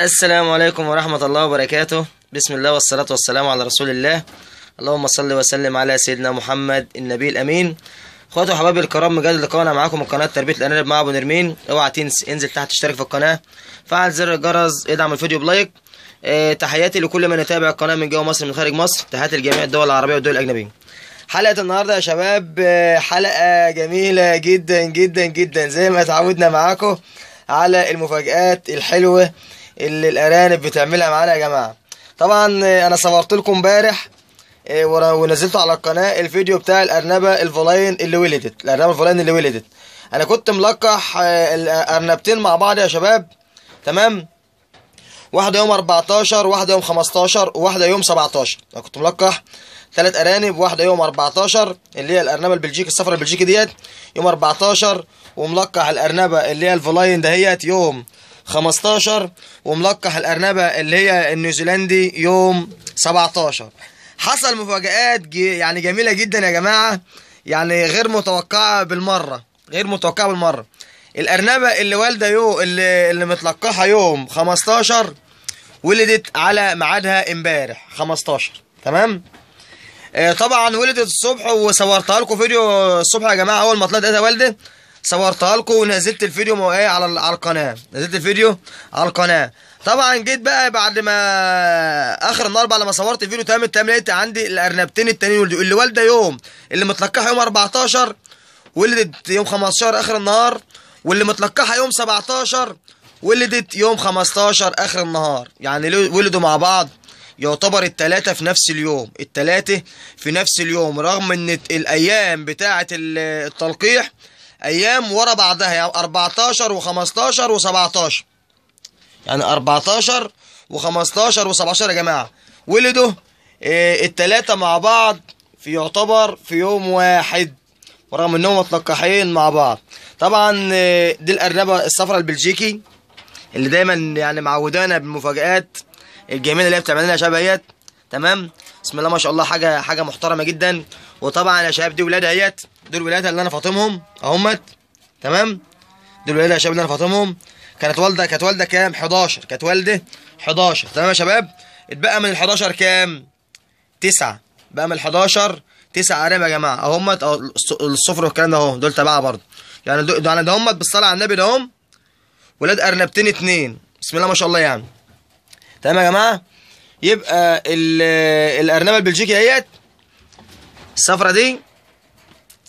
السلام عليكم ورحمة الله وبركاته. بسم الله والصلاة والسلام على رسول الله. اللهم صل وسلم على سيدنا محمد النبي الأمين. اخواتي وحبايبي الكرام مجدد لقاءنا معاكم من قناة تربية الأرانب مع أبو نرمين. اوعى تنسى انزل تحت اشترك في القناة. فعل زر الجرس ادعم الفيديو بلايك. آه تحياتي لكل من يتابع القناة من جوه مصر من خارج مصر. تحياتي لجميع الدول العربية والدول الأجنبية. حلقة النهاردة يا شباب آه حلقة جميلة جدا جدا جدا. زي ما اتعودنا معاكم على المفاجآت الحلوة اللي الأرانب بتعملها معانا يا جماعة. طبعا آه أنا صورت لكم امبارح ور- ونزلته على القناة الفيديو بتاع الأرنبة الفلاين اللي ولدت. الأرنبة الفلاين اللي ولدت. أنا كنت ملقح آه الأرنبتين مع بعض يا شباب. تمام؟ واحدة يوم 14 واحدة يوم 15 وواحدة يوم 17 أنا كنت ملقح ثلاث أرانب واحدة يوم 14 اللي هي الأرنبة البلجيكي الصفرا البلجيكي ديت. يوم 14 وملقح الأرنبة اللي هي الفلاين دهيت يوم 15 وملقح الأرنبة اللي هي النيوزيلندي يوم 17 حصل مفاجآت ج- يعني جميلة جدا يا جماعة يعني غير متوقعة بالمرة غير متوقعة بالمرة. الأرنبة اللي والدة يو اللي, اللي متلقحة يوم 15 ولدت على ميعادها امبارح 15 تمام؟ آه، طبعا ولدت الصبح وصورتها لكم فيديو الصبح يا جماعة أول ما طلعت لقيتها والدة. صورتها لكم ونزلت الفيديو إيه على على القناة. نزلت الفيديو على القناة. طبعا جيت بقى بعد ما آخر النهار بعد ما صورت الفيديو تمام تمام لقيت عندي الأرنبتين التانيين اللي والده يوم اللي متلقحه يوم 14 ولدت يوم 15 آخر النهار واللي متلقحه يوم 17 ولدت يوم 15 آخر النهار. يعني ولدوا مع بعض يعتبر التلاتة في نفس اليوم. التلاتة في نفس اليوم رغم إن الأيام بتاعة ال- التلقيح أيام ورا بعضها يعني 14 و15 و17 يعني 14 و15 و17 يا جماعة. ولدوا آه، التلاتة مع بعض في يعتبر في يوم واحد ورغم إنهم متلقحين مع بعض. طبعا آه، دي الأرنبة الصفراء البلجيكي اللي دايما يعني معودانا بالمفاجآت الجميلة اللي هي بتعمل لنا اهيت. تمام؟ بسم الله ما شاء الله حاجة حاجة محترمة جدا. وطبعا يا شباب دي ولادها اهيت. دول ولادها اللي أنا فاطمهم أهمت تمام؟ دول ولادها يا شباب اللي أنا فاطمهم. كانت والده كانت والدة كام؟ 11 كانت والدة 11 تمام يا شباب؟ اتبقى من ال 11 كام؟ تسعة. بقى من ال 11 تسعة ارنب يا جماعة. أهمت الصفر والكلام ده أهو. دول تبعها برضه. يعني دول يعني ده همت بالصلاة على النبي ده هم ولاد أرنبتين اتنين. بسم الله ما شاء الله يعني. تمام يا جماعة؟ يبقى ال- الأرنبة البلجيكي اهيت الصفرة دي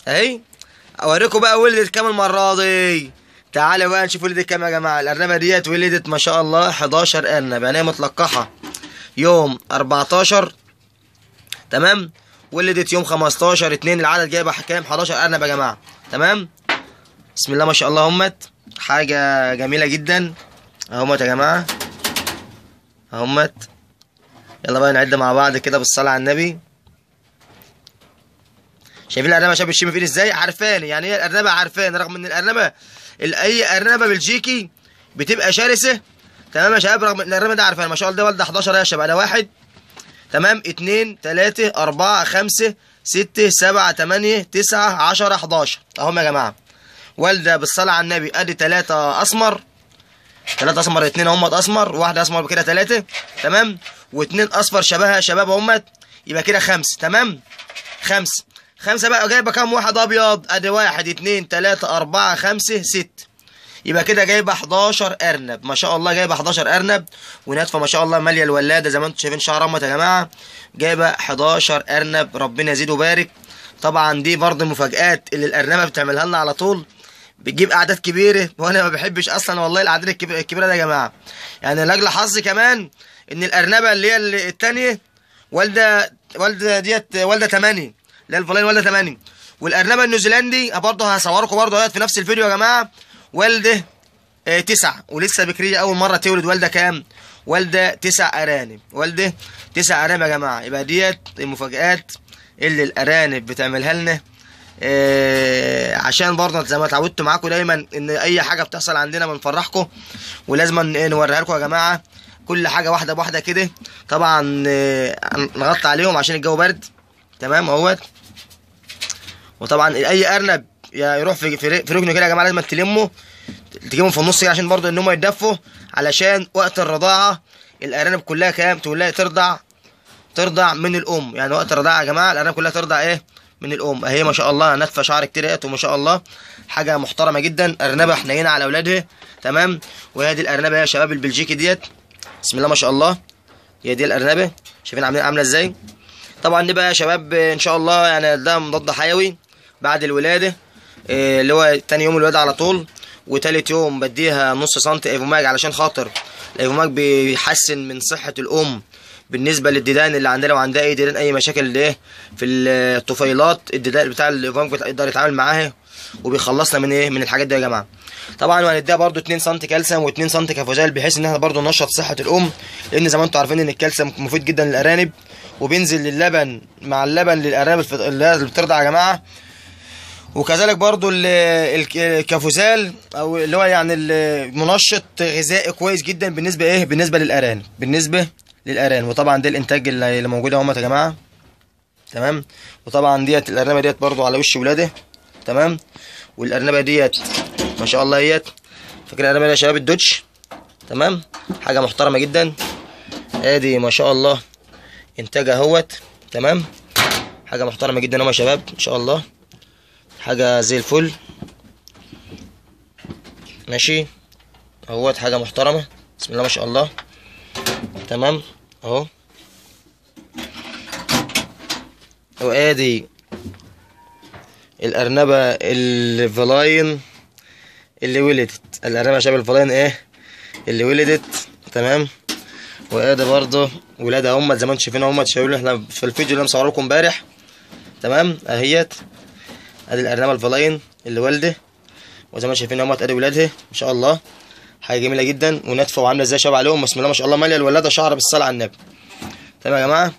اهي أوريكم بقى ولدت كام المرة دي؟ تعالوا بقى نشوف ولدت كام يا جماعة. الأرنبة ديت ولدت ما شاء الله 11 ارنب يعني هي متلقحة. يوم 14 تمام؟ ولدت يوم 15 2 العدد جايبه كام؟ 11 ارنب يا جماعة تمام؟ بسم الله ما شاء الله همت. حاجة جميلة جدا. اهمت يا جماعة. اهمت يلا بقى نعد مع بعض كده بالصلاة على النبي. شايفين الأرنبة يا شباب الشيم في ايدي إزاي؟ عارفاني. يعني هي الأرنبة؟ عارفاني. رغم إن الأرنبة ال- أي أرنبة بلجيكي بتبقى شرسة. تمام يا شباب؟ رغم إن الأرنبة ده عارفاني. ما شاء الله ده والدة 11 يا شباب. ده واحد. تمام؟ اتنين تلاتة أربعة خمسة ستة سبعة تمانية تسعة عشرة 11 أهم يا جماعة. والدة بالصلاة على النبي. أدي تلاتة أسمر. ثلاثة أسمر اتنين همت أسمر واحدة أسمر كده ثلاثة تمام؟ واتنين أصفر شبهها شباب همت يبقى كده خمسة تمام؟ خمسة خمسة بقى جايبة كام واحد أبيض؟ أدي واحد اتنين تلاتة أربعة خمسة ست. يبقى كده جايبة 11 أرنب. ما شاء الله جايبة 11 أرنب. وناتفة ما شاء الله مالية الولادة زي ما أنتم شايفين شعر امت يا جماعة. جايبة 11 أرنب ربنا يزيد ويبارك. طبعا دي برضه مفاجآت اللي الأرنبة بتعملها لنا على طول. بتجيب أعداد كبيرة. وأنا ما بحبش أصلا والله الأعداد الكبيره ده يا جماعة. يعني لأجل حظي كمان إن الأرنبة اللي هي التانية والده والدة ديت والدة 8 هي الفلاين والده 8 والأرنبة النيوزيلندي برضه هصوركم برضه اهيت في نفس الفيديو يا جماعة. والدة آه، تسعة. ولسه بكرية أول مرة تولد والدة كام؟ والدة تسع أرانب. والدة تسع أرانب يا جماعة. يبقى ديت المفاجآت اللي الأرانب بتعملها لنا. آه عشان برضه زي ما اتعودت معاكم دايما إن أي حاجة بتحصل عندنا بنفرحكم. ولازم ن- نوريها لكم يا جماعة. كل حاجة واحدة بواحدة كده. طبعا آه نغطي عليهم عشان الجو برد. تمام أهوت. وطبعا أي أرنب يروح في في ركنه كده يا جماعة لازم تلمه تجيبهم في النص كده عشان برضو إن هم يتدفوا علشان وقت الرضاعة الأرانب كلها كام؟ تقول ترضع ترضع من الأم. يعني وقت الرضاعة يا جماعة الأرانب كلها ترضع إيه؟ من الأم. أهي ما شاء الله ناتفة شعر كتير اهيت وما شاء الله حاجة محترمة جدا. أرنبة حنينه على أولادها تمام؟ وهي دي الأرنبة يا شباب البلجيكي ديت. بسم الله ما شاء الله. هي دي الأرنبة. شايفين عاملة إزاي؟ طبعا دي بقى يا شباب إن شاء الله يعني ده مضاد حيوي. بعد الولادة إيه، اللي هو تاني يوم الولادة على طول وتالت يوم بديها نص سنتي ايفوماج علشان خاطر الايفوماج بيحسن من صحة الأم بالنسبة للديدان اللي عندنا وعندها أي ديدان أي مشاكل إيه في الطفيلات الديدان بتاع الايفوماج بيقدر يتعامل معاها وبيخلصنا من إيه؟ من الحاجات دي يا جماعة. طبعا وهنديها برده 2 سم كالسيوم و2 سم كافوزال بحيث ان إحنا برده ننشط صحة الأم لأن زي ما أنتم عارفين إن الكالسيوم مفيد جدا للأرانب وبينزل للبن مع اللبن للأرانب اللي بترضع يا جماعة وكذلك برضو ال- الك- الكافوزال أو اللي هو يعني المنشط غذائي كويس جدا بالنسبة إيه؟ بالنسبة للارانب بالنسبة للارانب وطبعا ده الإنتاج اللي موجود اهوت يا جماعة. تمام؟ وطبعا ديت الارنبه ديت برضو على وش ولاده تمام؟ والارنبه ديت ما شاء الله ديت. فاكر الارنبه دي يا شباب الدوتش؟ تمام؟ حاجة محترمة جدا. آدي ما شاء الله. إنتاجها أهوت. تمام؟ حاجة محترمة جدا أهو يا شباب إن شاء الله. حاجة زي الفل. ماشي؟ أهوت حاجة محترمة. بسم الله ما شاء الله. تمام؟ أهو. وادي الأرنبة الفلاين اللي ولدت. الأرنبة شبه الفلاين إيه؟ اللي ولدت. تمام؟ وآدي برضه ولادها هم زي ما أنتم شايفين هم شايفين إحنا في الفيديو اللي أنا مصوره لكم امبارح. تمام؟ أهيت. ادي الارنبه الفلاين اللي والده وزي ما شايفين هم ادي ولادها. ما شاء الله. حاجة جميلة جدا. وناتفه وعاملة إزاي شبه عليهم؟ بسم الله ما شاء الله. مالية الولادة شعر بالصلاة على النبي. تمام يا جماعة؟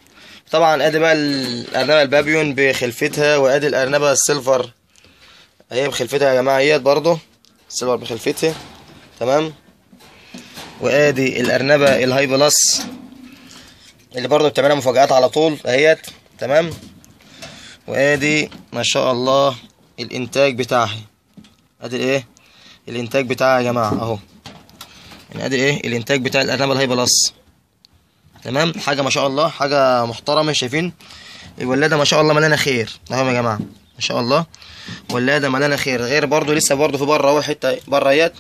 طبعا أدي بقى الأرنبة البابيون بخلفتها وأدي الأرنبة ال silver. أهي بخلفتها يا جماعة أهيت برضه ال silver بخلفتها. تمام؟ وأدي الأرنبة ال Hyplus اللي برضه بتعملها مفاجآت على طول. أهيت. تمام؟ وادي ما شاء الله الإنتاج بتاعها ادي الايه الإنتاج بتاعها يا جماعة أهو. يعني ادي إيه؟ الإنتاج بتاع الارنبه ال Hyplus تمام؟ حاجة ما شاء الله حاجة محترمة شايفين؟ الولادة ما شاء الله مليانة خير. اهو يا جماعة؟ ما شاء الله. ولادة مليانة خير. غير برضو لسه برضو في بره أهو حتة بره أهيت.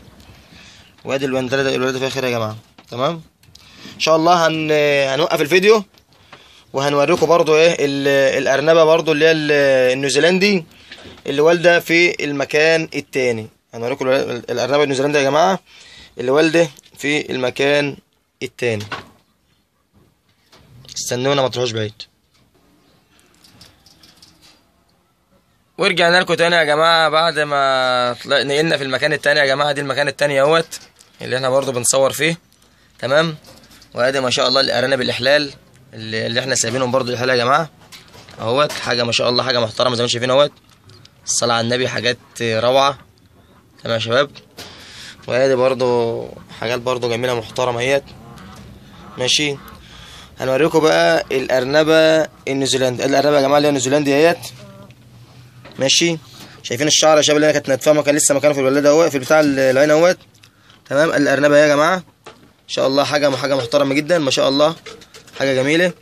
وادي الولادة الولادة فيها خير يا جماعة. تمام؟ إن شاء الله هن... هنوقف الفيديو. وهنوريكم برضو إيه ال- الأرنبة برضو اللي هي ال- النيوزيلندي اللي والده في المكان التاني. هنوريكم الأرنبة النيوزيلندي يا جماعة. اللي والده في المكان التاني. استنونا ما تروحوش بعيد. ورجعنا لكم تاني يا جماعة بعد ما نقلنا في المكان التاني يا جماعة. دي المكان التاني اهوت اللي إحنا برضو بنصور فيه. تمام؟ وادي ما شاء الله الأرانب الإحلال. اللي, اللي إحنا سايبينهم برضو الاحلال يا جماعة. أهوت حاجة ما شاء الله حاجة محترمة زي ما شايفين أهوت. الصلاه على النبي حاجات روعة. تمام يا شباب؟ وادي برضو حاجات برضو جميلة محترمة اهيت. ماشي؟ هنوريكم بقى الأرنبة النيوزيلندي. الأرنبة يا جماعة اللي هي النيوزيلندي اهيت. ماشي؟ شايفين الشعر يا شباب اللي أنا كانت ناتفه ما كان لسه مكانه في الولادة اهو في بتاع العين اهوت. تمام؟ الأرنبة يا جماعة. إن شاء الله حاجة حاجة محترمة جدا ما شاء الله. حاجة جميلة.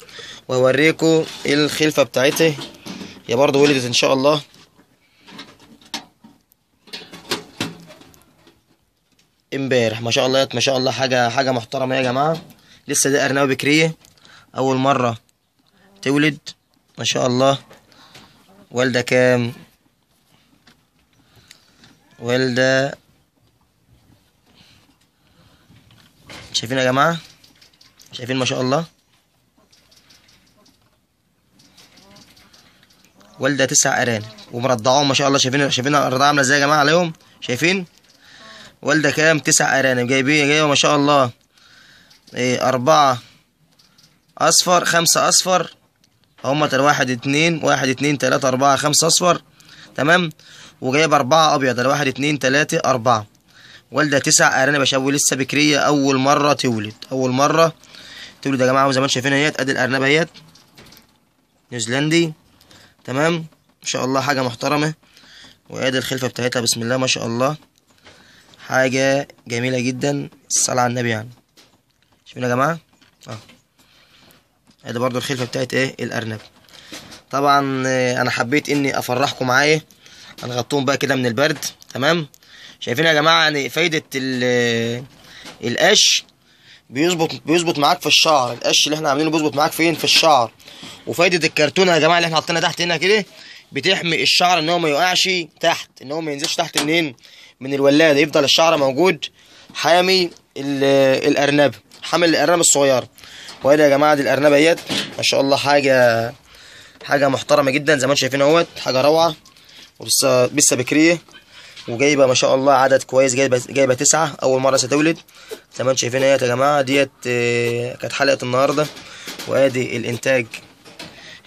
وهوريكم الخلفة بتاعتها هي برضه ولدت إن شاء الله. امبارح. ما شاء الله ما شاء الله. حاجة حاجة محترمة يا جماعة. لسه دي ارنبه بكريه أول مرة تولد. ما شاء الله. والدة كام؟ والدة شايفين يا جماعة؟ شايفين ما شاء الله. والدة تسع ارانب ومرضعاهم ما شاء الله. شايفين شايفين الرضاعه عاملة إزاي يا جماعة عليهم؟ شايفين؟ والدة كام؟ تسع ارانب جايبين جايبه ما شاء الله. إيه أربعة. أصفر خمسة أصفر. هما واحد اتنين. واحد اتنين تلاتة أربعة خمسة أصفر. تمام؟ وجايب أربعة أبيض. ده واحد اتنين تلاتة أربعة. والدة تسع أرانب يا شباب ولسه بكرية. أول مرة تولد. أول مرة تولد يا جماعة. وزي ما أنتم شايفين اهيت أدي الأرنبة اهيت نيوزيلندي. تمام؟ ما شاء الله حاجة محترمة. وأدي الخلفة بتاعتها بسم الله ما شاء الله. حاجة جميلة جدا. الصلاة على النبي يعني. شوفوا يا جماعة؟ آه. ادي برضو الخلفة بتاعت إيه؟ الأرنب. طبعا آه، أنا حبيت إني أفرحكم معايا. هنغطوهم بقى كده من البرد. تمام؟ شايفين يا جماعة يعني فايدة ال- القش. بيظبط بيظبط معاك في الشعر. القش اللي إحنا عاملينه بيظبط معاك فين؟ في الشعر. وفايدة الكرتونة يا جماعة اللي إحنا حاطينها تحت هنا كده بتحمي الشعر ان هو ما يقعش تحت ان هو ما ينزلش تحت منين؟ من الولادة. يفضل الشعر موجود. حامي ال- الأرنب. حامل الأرنب الصغير. وادي يا جماعة دي الأرنبة اهيت. ما شاء الله حاجة حاجة محترمة جدا زي ما أنتم شايفين اهوت. حاجة روعة. ولسه لسه بكرية. وجايبة ما شاء الله عدد كويس جايبة جايبة تسعة أول مرة ستولد. زي ما أنتم شايفين اهيت يا جماعة ديت آه، كانت حلقة النهارده. وادي الإنتاج.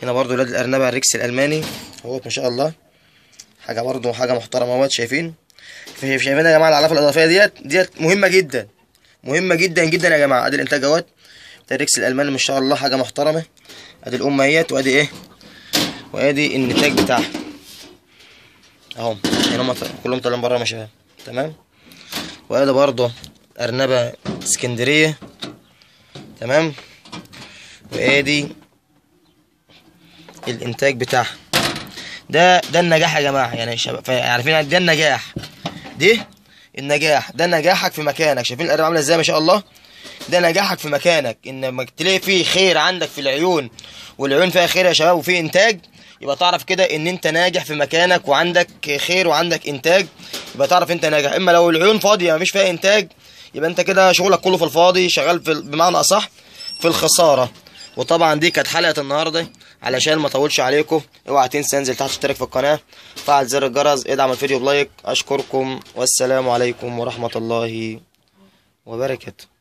هنا برضو ولاد الأرنبة ال Rex الألماني. أهوت ما شاء الله. حاجة برضو حاجة محترمة أهوت شايفين؟ شايفين يا جماعة العلافه الإضافية ديت؟ ديت مهمة جدا. مهمة جدا جدا يا جماعة. أدي الإنتاج أهوت. الريكس الألماني ما شاء الله حاجة محترمة. أدي الأم أهيت وأدي إيه؟ وأدي النتاج بتاعها. اهو يعني هم كلهم طالعين بره شباب تمام؟ وادي برضه أرنبة اسكندرية تمام؟ وآدي الإنتاج بتاعها. ده ده النجاح يا جماعة يعني شباب عارفين ده النجاح. دي النجاح. ده نجاحك في مكانك. شايفين الأرنبة عاملة إزاي ما شاء الله؟ ده نجاحك في مكانك. إن لما تلاقي فيه خير عندك في العيون والعيون فيها خير يا شباب وفيه إنتاج يبقى تعرف كده إن أنت ناجح في مكانك وعندك خير وعندك إنتاج يبقى تعرف أنت ناجح. إما لو العيون فاضية مفيش فيها إنتاج يبقى أنت كده شغلك كله في الفاضي شغال في بمعنى أصح في الخسارة. وطبعا دي كانت حلقة النهارده. علشان ما اطولش عليكم اوعى تنسى انزل تحت اشترك في القناة. فعل زر الجرس ادعم الفيديو بلايك. أشكركم والسلام عليكم ورحمة الله وبركاته.